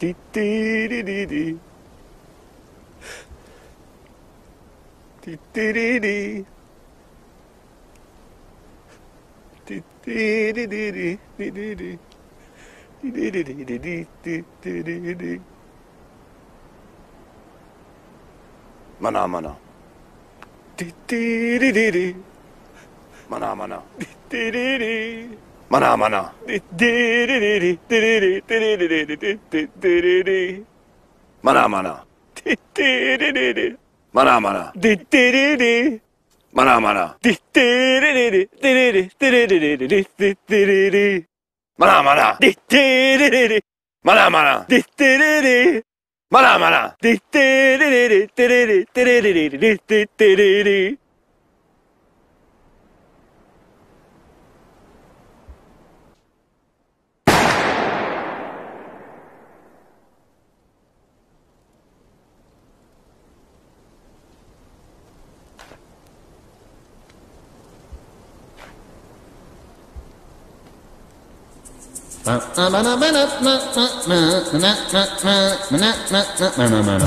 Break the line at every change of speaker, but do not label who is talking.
Dee, dee, dee, dee, dee. Dee, dee, dee, dee. Dee, dee, dee, dee, dee, dee, dee, dee. Dee, dee, dee, dee, dee, dee, dee, dee, dee. Mana, mana. Dee, dee, dee, dee, dee. Mana, mana. Dee, dee, dee, dee. マナーマナー。でれれれ、でれれ、でれ、マナーマナー。マナーマナー。マナーマナー。で、レレレれ、レレれ、でれレレれれ、で、でレレ。マナーマナー。ッテレレレ。マナーマナー。で、でレレ。マナーマナー。で、レレれれ、レレれ、レレレれれ、で、でレレ。Mana mana.